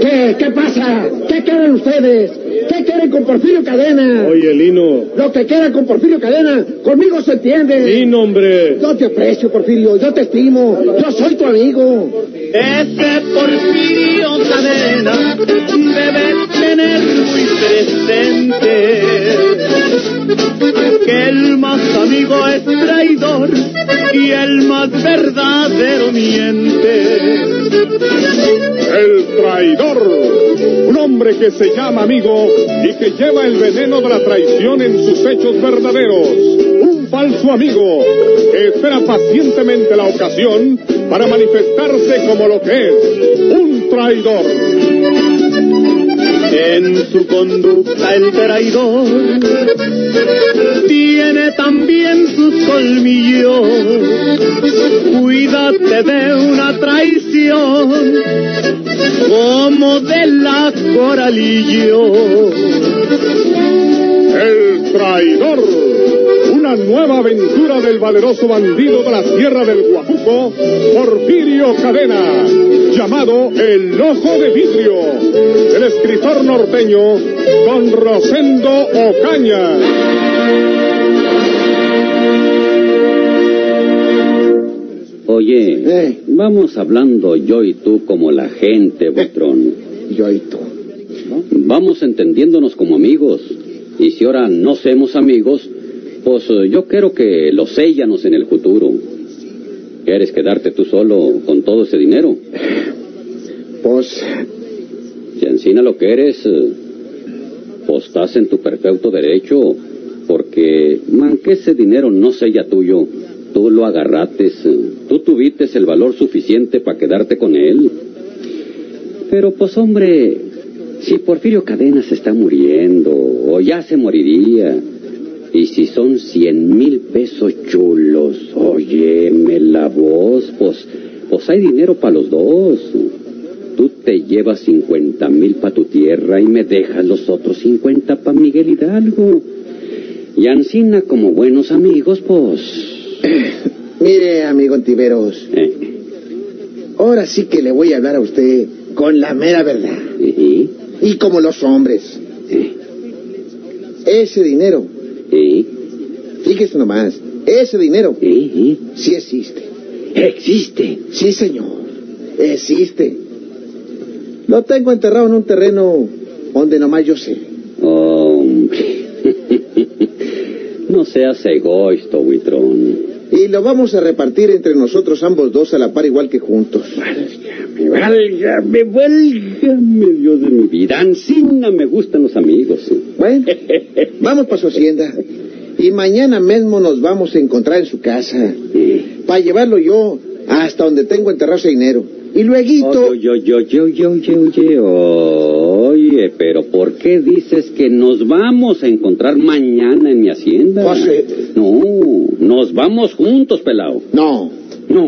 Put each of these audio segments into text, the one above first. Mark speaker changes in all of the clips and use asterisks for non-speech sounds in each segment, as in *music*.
Speaker 1: ¿Qué? ¿Qué pasa? ¿Qué quieren ustedes? ¿Qué quieren con Porfirio Cadena?
Speaker 2: Oye, Lino.
Speaker 1: Lo que quieran con Porfirio Cadena, conmigo se entiende.
Speaker 2: Lino, hombre.
Speaker 1: Yo te aprecio, Porfirio, yo te estimo, yo soy tu amigo.
Speaker 3: Ese Porfirio Cadena debe tener muy presente que el más amigo es traidor y el más verdadero miente.
Speaker 2: El traidor. Un hombre que se llama amigo y que lleva el veneno de la traición en sus hechos verdaderos. Un falso amigo que espera pacientemente la ocasión para manifestarse como lo que es. Un traidor.
Speaker 3: En su conducta el traidor tiene también sus colmillos. Cuídate de una traición como de la coralillo.
Speaker 2: El traidor. Una nueva aventura del valeroso bandido de la tierra del Guajuco, Porfirio Cadena, llamado El Ojo de Vidrio, del escritor norteño Don Rosendo Ocaña.
Speaker 4: Oye,
Speaker 1: Eh.
Speaker 4: vamos hablando yo y tú como la gente, Buitrón.
Speaker 1: Yo y tú.
Speaker 4: Vamos entendiéndonos como amigos. Y si ahora no somos amigos, pues eh, yo quiero que lo séllanos en el futuro. ¿Quieres quedarte tú solo con todo ese dinero?
Speaker 1: Pues,
Speaker 4: Si encina lo que eres, eh, pues estás en tu perfecto derecho, porque, man, que ese dinero no sea tuyo, tú lo agarrates, eh, tú tuviste el valor suficiente para quedarte con él. Pero pues hombre, si Porfirio Cadena se está muriendo, o ya se moriría, y si son cien mil pesos chulos, óyeme la voz, pues, pues hay dinero para los dos. Tú te llevas cincuenta mil para tu tierra y me dejas los otros cincuenta para Miguel Hidalgo. Y Ancina, como buenos amigos, pues... *clears throat*
Speaker 1: mire, amigo Antiveros,
Speaker 4: eh,
Speaker 1: ahora sí que le voy a hablar a usted con la mera verdad.
Speaker 4: eh,
Speaker 1: Y como los hombres.
Speaker 4: eh,
Speaker 1: Ese dinero, fíjese nomás, ese dinero sí existe.
Speaker 4: Existe.
Speaker 1: Sí, señor, existe. Lo tengo enterrado en un terreno donde nomás yo sé.
Speaker 4: Hombre. No seas egoísta, Huitrón.
Speaker 1: Y lo vamos a repartir entre nosotros ambos dos a la par igual que juntos.
Speaker 4: Válgame, válgame, válgame, Dios de mi vida. Ancina me gustan los amigos.
Speaker 1: Bueno, *laughs* vamos para su hacienda. Y mañana mismo nos vamos a encontrar en su casa. Para llevarlo yo hasta donde tengo enterrado ese dinero. Y luego...
Speaker 4: Oye, oye, oye, oye, oye, oye, oye, pero ¿por qué dices que nos vamos a encontrar mañana en mi hacienda?
Speaker 1: José.
Speaker 4: No, nos vamos juntos, pelao.
Speaker 1: No,
Speaker 4: No,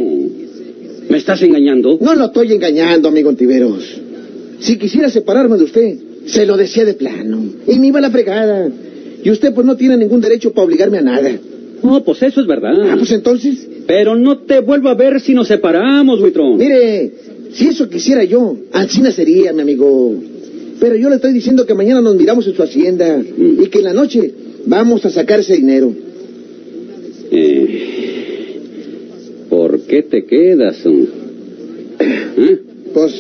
Speaker 4: ¿me estás engañando?
Speaker 1: no lo estoy engañando, amigo Antiveros. Si quisiera separarme de usted, se lo decía de plano. Y me iba a la fregada. Y usted pues no tiene ningún derecho para obligarme a nada.
Speaker 4: No, pues eso es verdad.
Speaker 1: Ah, pues entonces,
Speaker 4: Pero no te vuelvo a ver si nos separamos, Huitrón.
Speaker 1: mire, si eso quisiera yo, Ancina sería, mi amigo. Pero yo le estoy diciendo que mañana nos miramos en su hacienda
Speaker 4: Mm.
Speaker 1: y que en la noche vamos a sacar ese dinero.
Speaker 4: Eh, ¿Por qué te quedas? *clears throat* ¿Eh?
Speaker 1: Pues,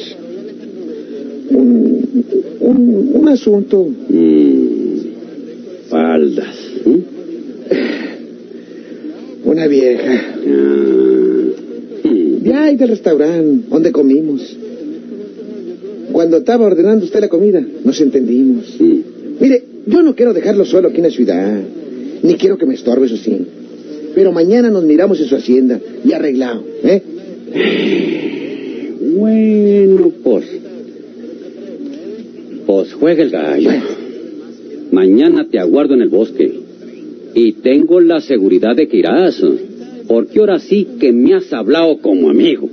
Speaker 1: un, un, un asunto.
Speaker 4: Mm, faldas. ¿eh? *clears throat*
Speaker 1: Una vieja.
Speaker 4: Ah, mm,
Speaker 1: De ahí del restaurante donde comimos. Cuando estaba ordenando usted la comida, nos entendimos.
Speaker 4: mm.
Speaker 1: Mire, yo no quiero dejarlo solo aquí en la ciudad. Ni quiero que me estorbe, eso sí. Pero mañana nos miramos en su hacienda y arreglado, ¿eh?
Speaker 4: Bueno, pues. Pues juega el gallo. Mañana te aguardo en el bosque. Y tengo la seguridad de que irás. Porque ahora sí que me has hablado como amigo.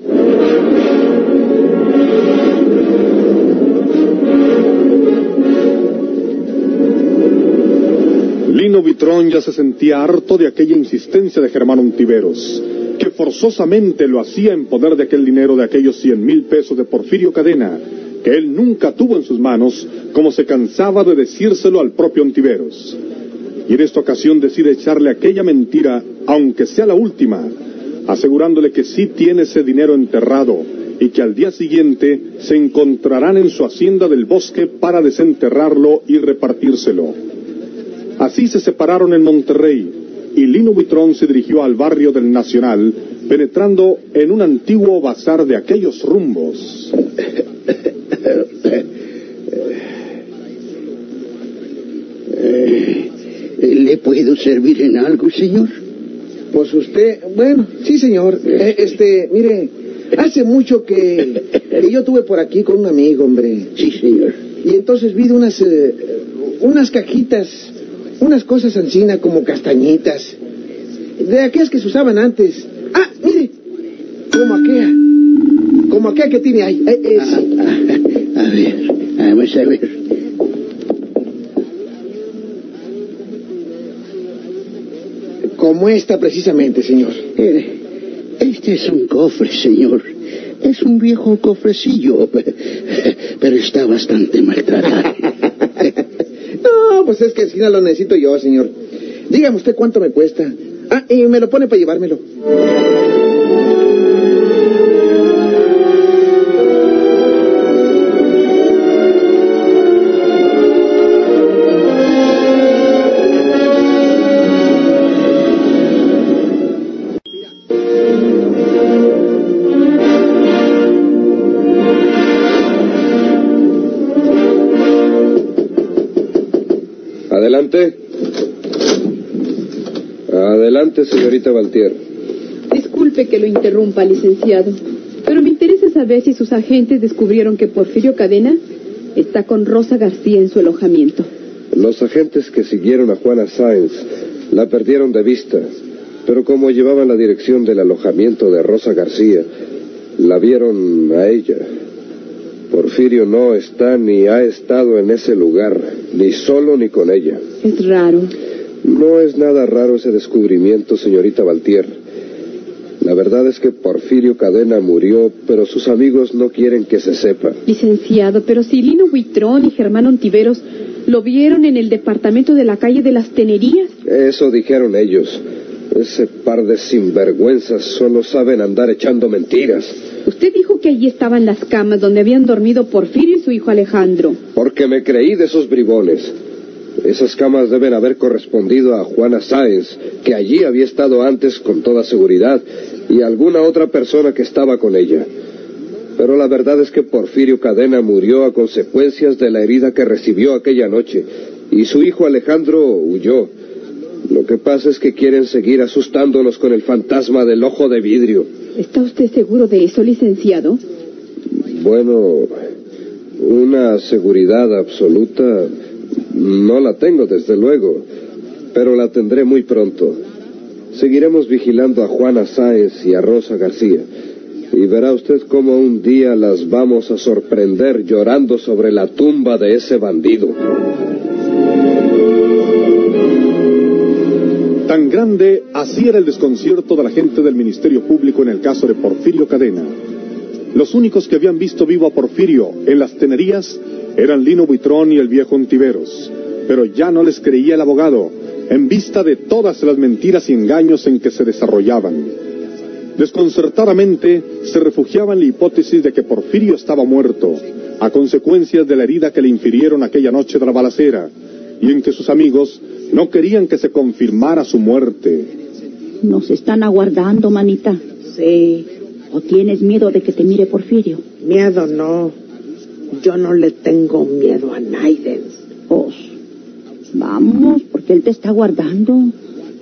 Speaker 2: Lino Vitrón ya se sentía harto de aquella insistencia de Germán Ontiveros, que forzosamente lo hacía en poder de aquel dinero de aquellos cien mil pesos de Porfirio Cadena, que él nunca tuvo en sus manos, como se cansaba de decírselo al propio Ontiveros. Y en esta ocasión decide echarle aquella mentira, aunque sea la última, asegurándole que sí tiene ese dinero enterrado y que al día siguiente se encontrarán en su hacienda del bosque para desenterrarlo y repartírselo. Así se separaron en Monterrey y Lino Buitrón se dirigió al barrio del Nacional, penetrando en un antiguo bazar de aquellos rumbos. *coughs*
Speaker 5: ¿Le puedo servir en algo, señor?
Speaker 1: Pues usted, bueno, sí señor, Eh, este, mire, hace mucho que, que yo tuve por aquí con un amigo, hombre.
Speaker 5: Sí, señor.
Speaker 1: Y entonces vi de unas, eh, unas cajitas, unas cosas encina como castañitas, de aquellas que se usaban antes. Ah, mire, como aquella, como aquella que tiene ahí. eh, esa.
Speaker 5: Ah, a ver, vamos a ver.
Speaker 1: Como esta precisamente, señor.
Speaker 5: Este es un cofre, señor. Es un viejo cofrecillo, pero está bastante maltratado. *laughs*
Speaker 1: No, pues es que al final lo necesito yo, señor. Dígame usted cuánto me cuesta. Ah, y me lo pone para llevármelo.
Speaker 6: Señorita Valtier.
Speaker 7: Disculpe que lo interrumpa, licenciado, pero me interesa saber si sus agentes descubrieron que Porfirio Cadena está con Rosa García en su alojamiento.
Speaker 6: Los agentes que siguieron a Juana Sáenz la perdieron de vista, pero como llevaban la dirección del alojamiento de Rosa García, la vieron a ella. Porfirio no está ni ha estado en ese lugar, ni solo ni con ella.
Speaker 7: Es raro.
Speaker 6: No es nada raro ese descubrimiento, señorita Valtier. La verdad es que Porfirio Cadena murió, pero sus amigos no quieren que se sepa.
Speaker 7: Licenciado, pero si Lino Buitrón y Germán Ontiveros lo vieron en el departamento de la calle de las Tenerías.
Speaker 6: Eso dijeron ellos. Ese par de sinvergüenzas solo saben andar echando mentiras.
Speaker 7: Usted dijo que allí estaban las camas donde habían dormido Porfirio y su hijo Alejandro.
Speaker 6: Porque me creí de esos bribones. Esas camas deben haber correspondido a Juana Sáenz, que allí había estado antes con toda seguridad, y a alguna otra persona que estaba con ella. Pero la verdad es que Porfirio Cadena murió a consecuencias de la herida que recibió aquella noche, y su hijo Alejandro huyó. Lo que pasa es que quieren seguir asustándonos con el fantasma del ojo de vidrio.
Speaker 7: ¿Está usted seguro de eso, licenciado?
Speaker 6: Bueno, una seguridad absoluta no la tengo, desde luego, pero la tendré muy pronto. Seguiremos vigilando a Juana Sáenz y a Rosa García. Y verá usted cómo un día las vamos a sorprender llorando sobre la tumba de ese bandido.
Speaker 2: Tan grande, así era el desconcierto de la gente del Ministerio Público en el caso de Porfirio Cadena. Los únicos que habían visto vivo a Porfirio en las tenerías eran Lino Buitrón y el viejo Ontiveros, pero ya no les creía el abogado, en vista de todas las mentiras y engaños en que se desarrollaban. Desconcertadamente se refugiaba en la hipótesis de que Porfirio estaba muerto, a consecuencias de la herida que le infirieron aquella noche de la balacera, y en que sus amigos no querían que se confirmara su muerte.
Speaker 8: Nos están aguardando, manita.
Speaker 9: Sí,
Speaker 8: ¿O tienes miedo de que te mire Porfirio?
Speaker 9: miedo no. Yo no le tengo miedo a Naiden.
Speaker 8: Pues, vamos, porque él te está guardando.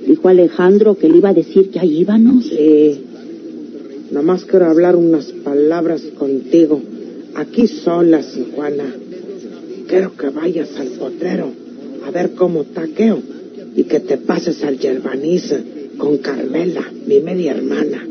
Speaker 8: Dijo Alejandro que le iba a decir que ahí íbamos.
Speaker 9: Sí. Nomás quiero hablar unas palabras contigo. Aquí solas, Juana. Quiero que vayas al potrero a ver cómo taqueo y que te pases al yerbaniza con Carmela, mi media hermana.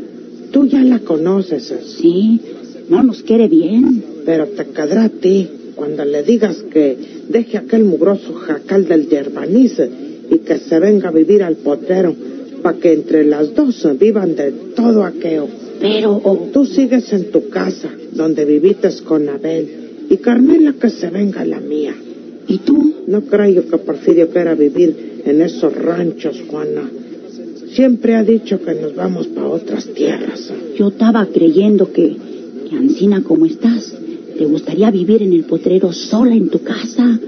Speaker 9: Tú ya la conoces,
Speaker 8: Sí, no nos quiere bien.
Speaker 9: Pero te quedará a ti cuando le digas que deje aquel mugroso jacal del yerbaniza y que se venga a vivir al potrero para que entre las dos vivan de todo aquello.
Speaker 8: Pero, oh,
Speaker 9: Tú sigues en tu casa, donde vivites con Abel, y Carmela que se venga a la mía.
Speaker 8: ¿y tú?
Speaker 9: No creo que Porfirio quiera vivir en esos ranchos, Juana. Siempre ha dicho que nos vamos para otras tierras.
Speaker 8: Yo estaba creyendo que, que Ancina como estás, te gustaría vivir en el potrero sola en tu casa,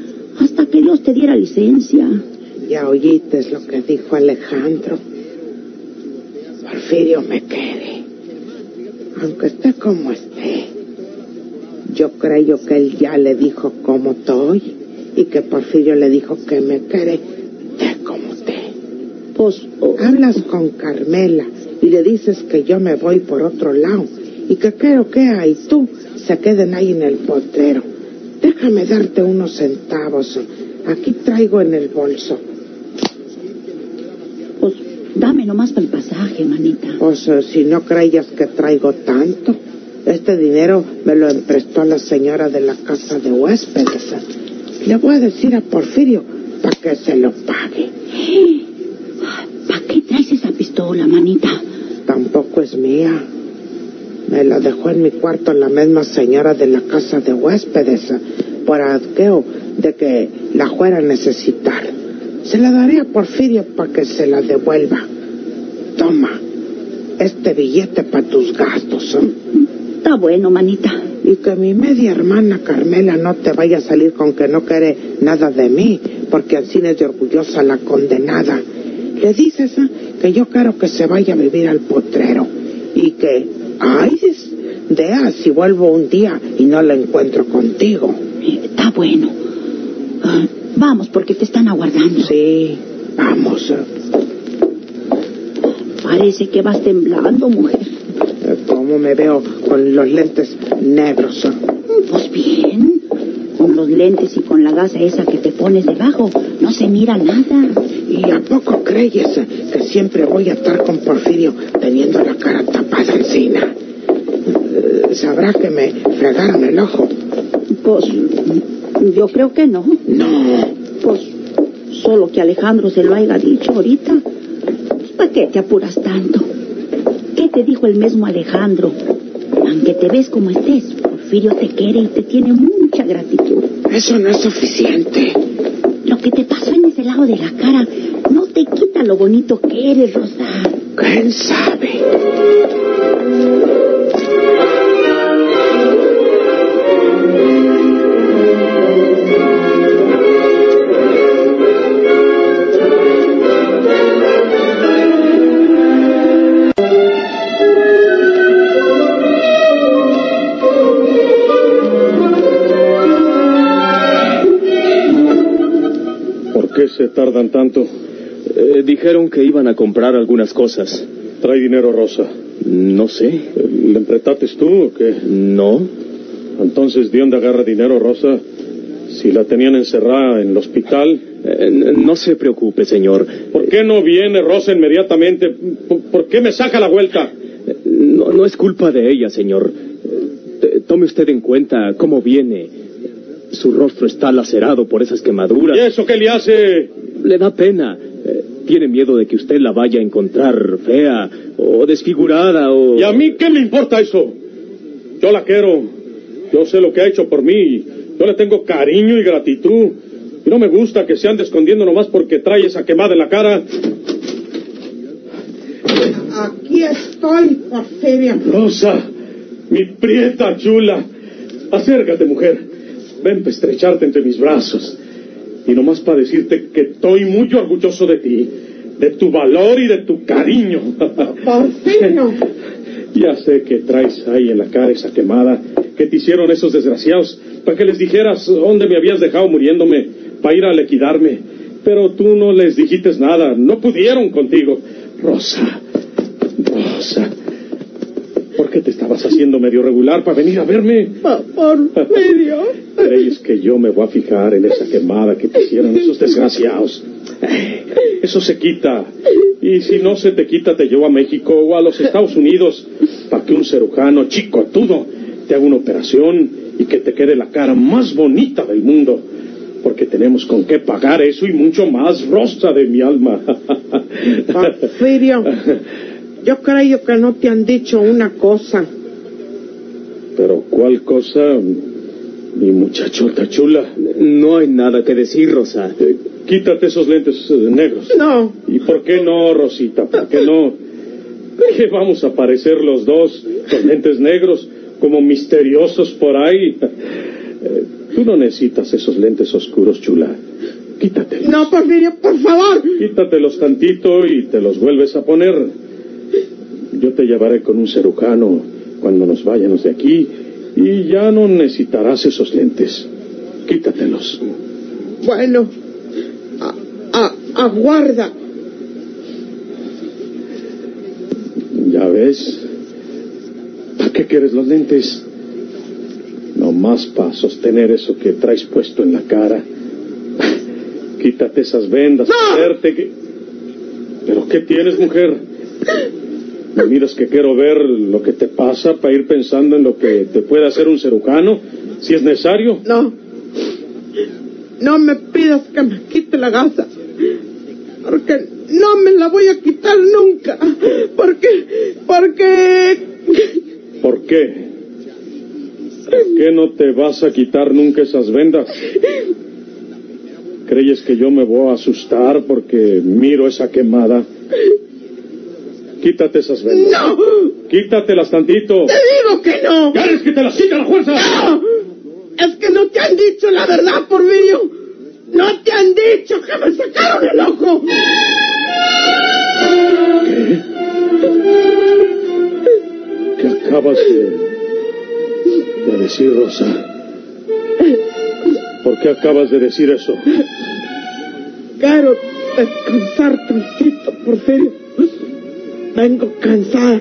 Speaker 8: hasta que Dios te diera licencia.
Speaker 9: Ya oíste lo que dijo Alejandro. Porfirio me quiere. Aunque esté como esté. Yo creo que él ya le dijo cómo estoy y que Porfirio le dijo que me quiere de como esté.
Speaker 8: Pues, oh,
Speaker 9: Hablas con Carmela y le dices que yo me voy por otro lado y que creo que y tú se queden ahí en el potrero. Déjame darte unos centavos. Aquí traigo en el bolso.
Speaker 8: pues, dame nomás para el pasaje, manita.
Speaker 9: Pues eh, si no creías que traigo tanto, este dinero me lo emprestó la señora de la casa de huéspedes. Le voy a decir a Porfirio para que se lo pague. *gasps*
Speaker 8: ¿Para qué traes esa pistola, manita?
Speaker 9: Tampoco es mía. Me la dejó en mi cuarto la misma señora de la casa de huéspedes por aquello de que la fuera a necesitar. Se la daré a Porfirio para que se la devuelva. Toma, este billete para tus gastos. ¿eh?
Speaker 8: Está bueno, manita.
Speaker 9: Y que mi media hermana Carmela no te vaya a salir con que no quiere nada de mí, porque así es de orgullosa la condenada. Le dices ¿eh? que yo quiero que se vaya a vivir al potrero y que, ay, de a si vuelvo un día y no la encuentro contigo.
Speaker 8: Está bueno. Ah, vamos, porque te están aguardando.
Speaker 9: Sí, vamos.
Speaker 8: Parece que vas temblando, mujer.
Speaker 9: ¿Cómo me veo con los lentes negros?
Speaker 8: Pues bien. Con los lentes y con la gasa esa que te pones debajo, no se mira nada.
Speaker 9: ¿Y a poco crees siempre voy a estar con Porfirio teniendo la cara tapada encima? Eh, Sabrá que me fregaron el ojo.
Speaker 8: Pues yo creo que no.
Speaker 9: No,
Speaker 8: Pues solo que Alejandro se lo haya dicho ahorita. ¿Para qué te apuras tanto? ¿Qué te dijo el mismo Alejandro? Aunque te ves como estés, Porfirio te quiere y te tiene mucha gratitud.
Speaker 9: eso no es suficiente.
Speaker 8: Lo que te pasó en ese lado de la cara te quita lo bonito que eres, Rosa.
Speaker 9: ¿Quién sabe?
Speaker 10: ¿Por qué se tardan tanto?
Speaker 11: Eh, dijeron que iban a comprar algunas cosas.
Speaker 10: Trae dinero, Rosa.
Speaker 11: No sé.
Speaker 10: ¿Le empretates tú o qué?
Speaker 11: No.
Speaker 10: Entonces, ¿de dónde agarra dinero, Rosa? Si la tenían encerrada en el hospital.
Speaker 11: Eh, no se preocupe, señor.
Speaker 10: ¿Por qué no viene Rosa inmediatamente? ¿Por, por qué me saca la vuelta?
Speaker 11: Eh, No, no es culpa de ella, señor. Eh, Tome usted en cuenta cómo viene. Su rostro está lacerado por esas
Speaker 10: ¿Y
Speaker 11: quemaduras.
Speaker 10: eso qué le hace?
Speaker 11: Le da pena. Tiene miedo de que usted la vaya a encontrar fea o desfigurada o...
Speaker 10: ¿Y a mí qué me importa eso? Yo la quiero. Yo sé lo que ha hecho por mí. Yo le tengo cariño y gratitud. Y no me gusta que se ande escondiendo nomás porque trae esa quemada en la cara.
Speaker 9: Aquí estoy, Porfirio.
Speaker 10: Rosa, mi prieta chula. Acércate, mujer. Ven para estrecharte entre mis brazos. Y nomás para decirte que estoy muy orgulloso de ti, de tu valor y de tu cariño.
Speaker 9: Porfirio. *laughs*
Speaker 10: Ya sé que traes ahí en la cara esa quemada que te hicieron esos desgraciados para que les dijeras dónde me habías dejado muriéndome para ir a liquidarme. Pero tú no les dijiste nada, no pudieron contigo. Rosa, Rosa, ¿por qué te estabas haciendo medio regular para venir a verme?
Speaker 9: Porfirio.
Speaker 10: ¿Crees que yo me voy a fijar en esa quemada que te hicieron esos desgraciados? Eso se quita. Y si no se te quita, te llevo a México o a los Estados Unidos para que un cirujano chicotudo te haga una operación y que te quede la cara más bonita del mundo. Porque tenemos con qué pagar eso y mucho más, rosa de mi alma.
Speaker 9: Porfirio, yo creo que no te han dicho una cosa.
Speaker 10: Pero ¿cuál cosa, mi muchachota chula? No hay nada que decir, Rosa. Eh, quítate esos lentes eh, negros.
Speaker 9: No.
Speaker 10: ¿Y por qué no, Rosita? ¿Por qué no? ¿Qué vamos a aparecer los dos con lentes negros como misteriosos por ahí? Eh, tú no necesitas esos lentes oscuros, chula. Quítatelos.
Speaker 9: No, Porfirio, por favor.
Speaker 10: Quítatelos tantito y te los vuelves a poner. Yo te llevaré con un cirujano cuando nos vayamos de aquí y ya no necesitarás esos lentes. Quítatelos.
Speaker 9: Bueno, aguarda.
Speaker 10: Ya ves. ¿Para qué quieres los lentes? No más para sostener eso que traes puesto en la cara. *laughs* Quítate esas vendas, ¡No! que... ¿Pero qué tienes, mujer? ¿Me miras que quiero ver lo que te pasa para ir pensando en lo que te puede hacer un cirujano, si es necesario?
Speaker 9: No. No me pidas que me quite la gasa. Porque no me la voy a quitar nunca. Porque, porque...
Speaker 10: ¿Por qué? ¿Por qué no te vas a quitar nunca esas vendas? ¿Crees que yo me voy a asustar porque miro esa quemada? Quítate esas vendas.
Speaker 9: ¡No!
Speaker 10: Quítatelas tantito.
Speaker 9: ¡Te digo que no!
Speaker 10: ¿Quieres que te las quite la fuerza?
Speaker 9: ¡No! Es que no te han dicho la verdad, por Porfirio. No te han dicho que me sacaron el ojo.
Speaker 10: ¿Qué? ¿Qué acabas de, de decir, Rosa? ¿Por qué acabas de decir eso?
Speaker 9: Quiero descansar tantito, Porfirio. Vengo cansada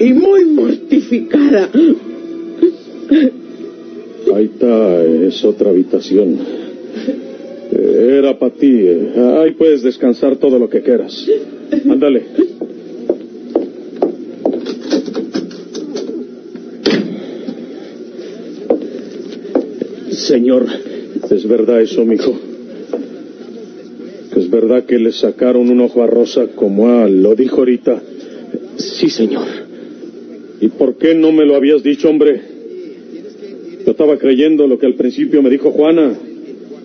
Speaker 9: y muy mortificada.
Speaker 10: Ahí está, es otra habitación. Era para ti. Ahí puedes descansar todo lo que quieras. Ándale. Señor, es verdad eso, mijo. Es verdad que le sacaron un ojo a Rosa como a lo dijo ahorita. Sí, señor. ¿Y por qué no me lo habías dicho, hombre? Yo estaba creyendo lo que al principio me dijo Juana,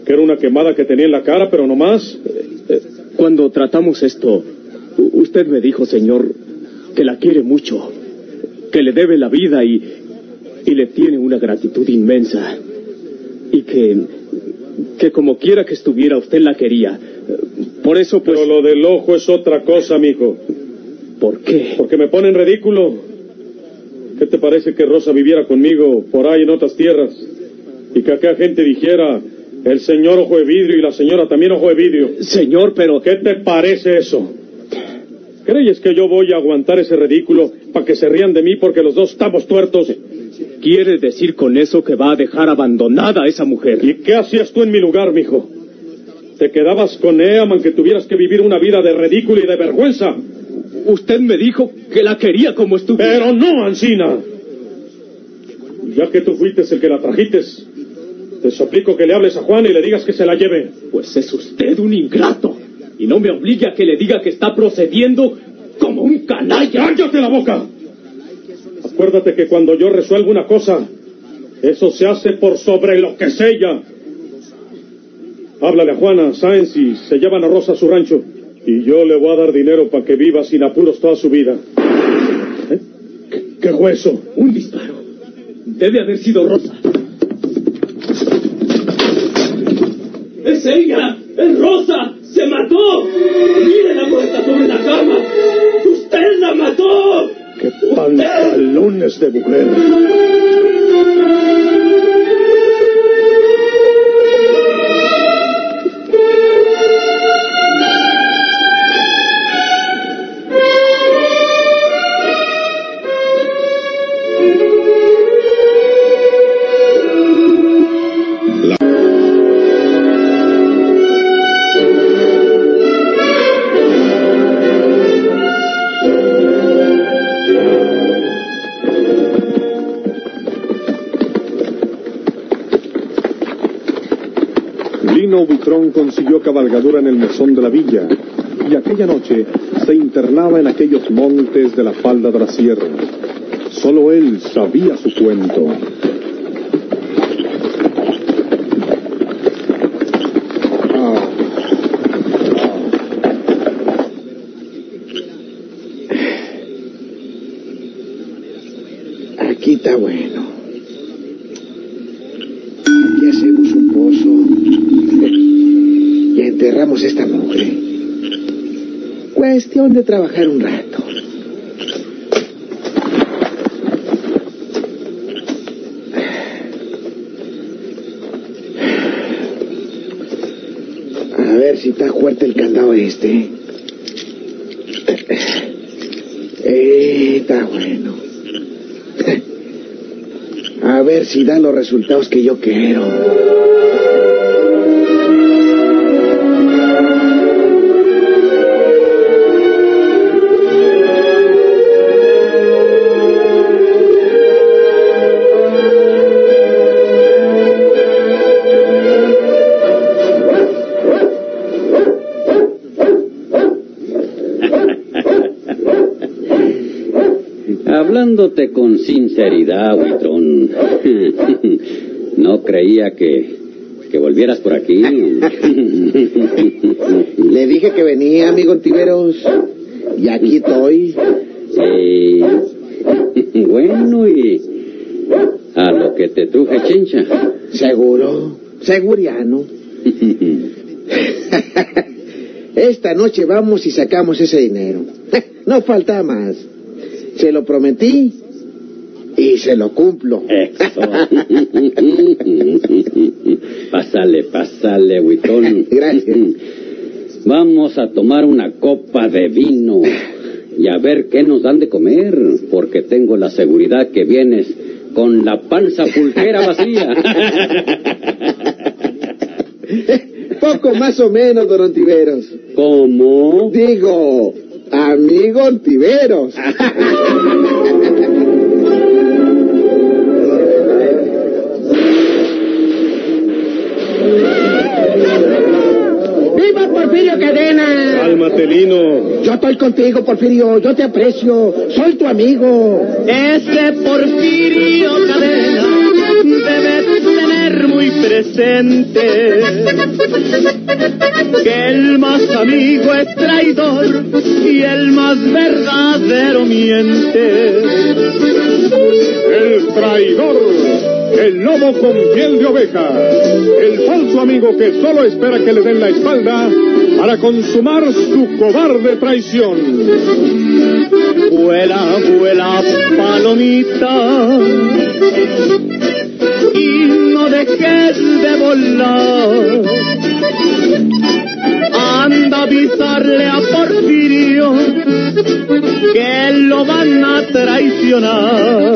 Speaker 10: que era una quemada que tenía en la cara, pero no más. Cuando tratamos esto, usted me dijo, señor, que la quiere mucho, que le debe la vida y, y le tiene una gratitud inmensa. Y que, que como quiera que estuviera, usted la quería. Por eso, pues... Pero lo del ojo es otra cosa, amigo. ¿Por qué? Porque me pone en ridículo. ¿Qué te parece que Rosa viviera conmigo por ahí en otras tierras? Y que aquella gente dijera, el señor ojo de vidrio y la señora también ojo de vidrio. Señor, pero... ¿Qué te parece eso? ¿Crees que yo voy a aguantar ese ridículo para que se rían de mí porque los dos estamos tuertos? ¿Quiere decir con eso que va a dejar abandonada a esa mujer? ¿Y qué hacías tú en mi lugar, mijo? ¿Te quedabas con ella aunque tuvieras que vivir una vida de ridículo y de vergüenza? Usted me dijo que la quería como estuviera. Pero no, Ancina. Ya que tú fuiste el que la trajites, te suplico que le hables a Juan y le digas que se la lleve. Pues es usted un ingrato. Y no me obligue a que le diga que está procediendo como un canalla. ¡Cállate la boca! Acuérdate que cuando yo resuelvo una cosa, eso se hace por sobre lo que sé ella. Háblale a Juana, Sáenz y se llevan a Rosa a su rancho. Y yo le voy a dar dinero para que viva sin apuros toda su vida. ¿Eh? ¿Qué, ¿Qué fue eso? Un disparo. Debe haber sido Rosa. ¡Es ella! ¡Es Rosa! ¡Se mató! ¡Mire la muerta sobre la cama! ¡Usted la mató! ¡Qué pantalones de mujer!
Speaker 2: Cabalgadura en el mesón de la villa y aquella noche se internaba en aquellos montes de la falda de la sierra. Solo él sabía su cuento.
Speaker 1: Aquí está bueno. Aquí hacemos un pozo. Y enterramos esta mugre. Cuestión de trabajar un rato. A ver si está fuerte el candado este. Eh, está bueno. A ver si da los resultados que yo quiero.
Speaker 4: Hablándote con sinceridad, Huitrón, no creía que, que volvieras por aquí.
Speaker 1: Le dije que venía, amigo Tiveros. Y aquí estoy.
Speaker 4: Sí. Bueno, y a lo que te truje, chencha.
Speaker 1: Seguro, seguriano. *laughs* Esta noche vamos y sacamos ese dinero. No falta más. Se lo prometí y se lo cumplo.
Speaker 4: Eso. *laughs* pásale, pásale, Huitón.
Speaker 1: Gracias.
Speaker 4: Vamos a tomar una copa de vino y a ver qué nos dan de comer, porque tengo la seguridad que vienes con la panza pulquera vacía. *laughs*
Speaker 1: Poco más o menos, don Ontiveros.
Speaker 4: ¿Cómo?
Speaker 1: Digo, amigo Ontiveros. *laughs*
Speaker 9: ¡Viva Porfirio Cadena!
Speaker 10: Cálmate, Lino.
Speaker 1: Yo estoy contigo, Porfirio. Yo te aprecio. Soy tu amigo.
Speaker 3: Ese Porfirio Cadena presente que el más amigo es traidor y el más verdadero miente.
Speaker 2: El traidor, el lobo con piel de oveja, el falso amigo que solo espera que le den la espalda para consumar su cobarde traición.
Speaker 3: Vuela, vuela, palomita, volar. Anda a avisarle a Porfirio que lo van a traicionar.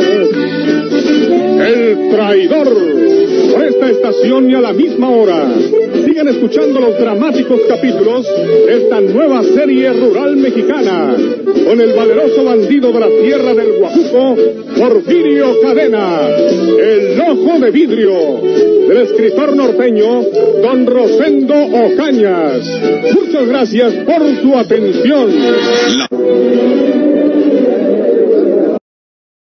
Speaker 2: El traidor, por esta estación y a la misma hora. Sigan escuchando los dramáticos capítulos de esta nueva serie rural mexicana, con el valeroso bandido de la tierra del Guajuco, Porfirio Cadena, el ojo de vidrio, del escritor norteño, don Rosendo Ocañas. Muchas gracias por su atención.